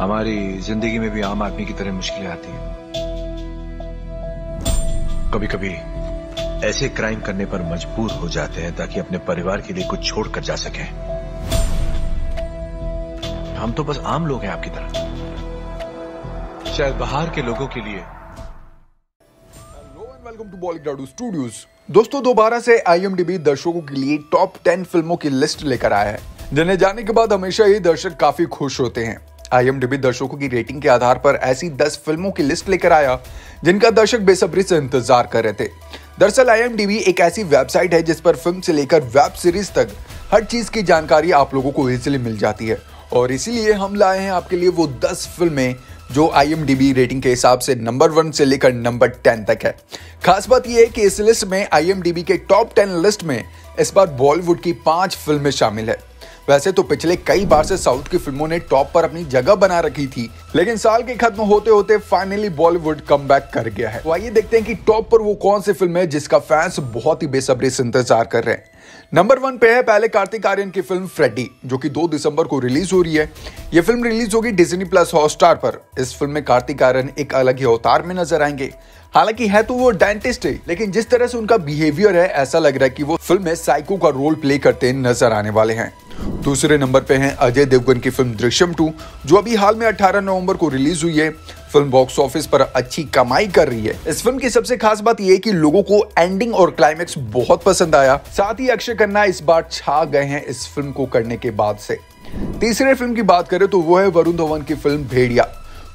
हमारी ज़िंदगी में भी आम आदमी की तरह मुश्किलें आती हैं। कभी कभी ऐसे क्राइम करने पर मजबूर हो जाते हैं ताकि अपने परिवार के लिए कुछ छोड़ कर जा सके। हम तो बस आम लोग हैं आपकी तरह। शायद बाहर के लोगों के लिए। स्टूडियोज दोस्तों, दोबारा से आईएमडीबी दर्शकों के लिए टॉप टेन फ़िल्मों की लिस्ट लेकर आया है। जिन्हें जाने के बाद हमेशा ही दर्शक काफ़ी खुश होते हैं। आईएमडीबी दर्शकों की रेटिंग के आधार पर ऐसी 10 फ़िल्मों की लिस्ट लेकर आया, जिनका दर्शक बेसब्री से इंतज़ार कर रहे थे। दरअसल आईएमडीबी एक ऐसी वेबसाइट है जिस पर फ़िल्म से लेकर वेब सीरीज़ तक हर चीज़ की जानकारी आप लोगों को इजिली मिल जाती है। और इसीलिए हम लाए हैं आपके लिए वो दस फ़िल्में जो आईएमडीबी रेटिंग के हिसाब से नंबर वन से लेकर नंबर टेन तक है। खास बात यह है कि इस लिस्ट में आईएमडीबी के टॉप टेन लिस्ट में इस बार बॉलीवुड की पाँच फ़िल्में शामिल है। वैसे तो पिछले कई बार से साउथ की फ़िल्मों ने टॉप पर अपनी जगह बना रखी थी, लेकिन साल के खत्म होते होते फाइनली बॉलीवुड कम कर गया है। तो आइए देखते हैं कि टॉप पर वो कौन सी फ़िल्म है जिसका फैंस बहुत ही बेसब्री से इंतज़ार कर रहे हैं। नंबर वन पे है पहले कार्तिक आर्यन की फ़िल्म फ्रेडी जो कि 2 दिसंबर को रिलीज़ हो रही है। ये फ़िल्म रिलीज़ होगी डिज्नी प्लस हॉटस्टार पर। इस फ़िल्म में कार्तिक आर्यन एक अलग ही अवतार में नज़र आएँगे। हालाँकि है तो वो डेंटिस्ट है, लेकिन जिस तरह से उनका बिहेवियर है, ऐसा लग रहा है कि वो फ़िल्म में साइको का रोल प्ले करते नज़र आने वाले हैं। दूसरे नंबर पे हैं अजय देवगन की फ़िल्म दृश्यम टू, जो अभी हाल में 18 नवंबर को रिलीज़ हुई है। फ़िल्म बॉक्स ऑफ़िस पर अच्छी कमाई कर रही है। इस फ़िल्म की सबसे खास बात यह कि लोगों को एंडिंग और क्लाइमेक्स बहुत पसंद आया। साथ ही अक्षय खन्ना इस बार छा गए हैं इस फ़िल्म को करने के बाद से। तीसरे फ़िल्म की बात करें तो वो है वरुण धवन की फ़िल्म भेड़िया,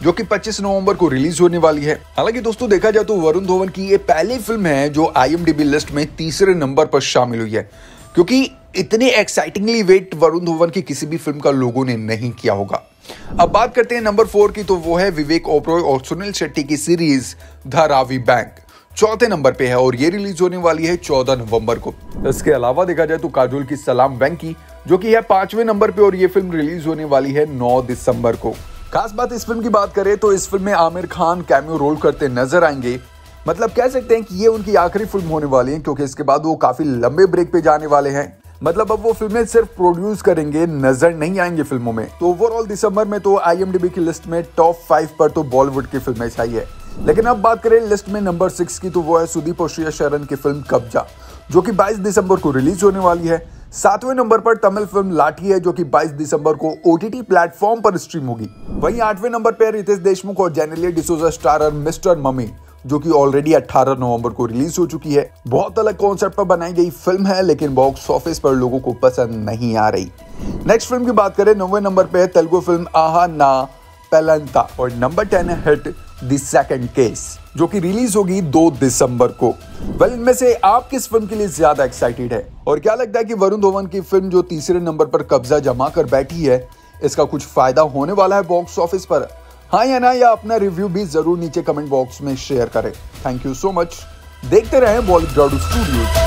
जो कि 25 नवंबर को रिलीज़ होने वाली है। हालाँकि दोस्तों, देखा जाए तो वरुण धवन की ये पहली फ़िल्म है जो आईएमडीबी लिस्ट में तीसरे नंबर पर शामिल हुई है। क्योंकि इतने एक्साइटिंगली वेट वरुण धवन की किसी भी फ़िल्म का लोगों ने नहीं किया होगा। अब बात करते हैं नंबर फोर की तो वो है विवेक ओब्रॉय और सुनील शेट्टी की सीरीज़ द रावी बैंक चौथे नंबर पे है और ये रिलीज़ होने वाली है चौदह नवंबर को। इसके अलावा देखा जाए तो काजुल की सलाम बैंकी जो कि है पाँचवें नंबर पे और ये फ़िल्म रिलीज़ होने वाली है नौ दिसंबर को। खास बात इस फ़िल्म की बात करें तो इस फ़िल्म में आमिर खान कैमियो रोल करते नज़र आएँगे। मतलब कह सकते हैं कि ये उनकी आखिरी फ़िल्म होने वाली है, क्योंकि इसके बाद वो काफ़ी लंबे ब्रेक पे जाने वाले हैं। मतलब अब वो फ़िल्में सिर्फ़ प्रोड्यूस करेंगे, नज़र नहीं आएँगे फ़िल्मों में। तो ओवरऑल दिसंबर में तो आईएमडीबी की लिस्ट में टॉप फाइव पर तो बॉलीवुड की फ़िल्में चाहिए लेकिन अब बात करें लिस्ट में नंबर सिक्स की तो वो है सुदीप और श्रेया शरण की फ़िल्म कब्जा, जो कि 22 दिसंबर को रिलीज़ होने वाली है। सातवें नंबर पर तमिल फ़िल्म लाठी है, जो कि 22 दिसंबर को ओटीटी प्लेटफॉर्म पर स्ट्रीम होगी। वहीं आठवें नंबर पर रितेश देशमुख और Genelia D'Souza starrer mister mummy जो कि ऑलरेडी 18 नवंबर को रिलीज़ हो चुकी है। बहुत अलग कॉन्सेप्ट पर बनाई गई फ़िल्म है, लेकिन बॉक्स ऑफ़िस पर लोगों को पसंद नहीं आ रही। नेक्स्ट फ़िल्म की बात करें, नौवे नंबर पे है तेलुगु फ़िल्म आहा ना पेलंता, और नंबर टेन है हिट द सेकंड केस जो कि रिलीज़ होगी 2 दिसंबर को। वेल इनमें से आप किस फ़िल्म के लिए ज़्यादा एक्साइटेड है? और क्या लगता है कि वरुण धवन की फ़िल्म जो तीसरे नंबर पर कब्जा जमा कर बैठी है, इसका कुछ फ़ायदा होने वाला है बॉक्स ऑफ़िस पर? हाँ या ना, या अपना रिव्यू भी ज़रूर नीचे कमेंट बॉक्स में शेयर करें। थैंक यू सो मच देखते रहें बॉलीवुड स्टूडियो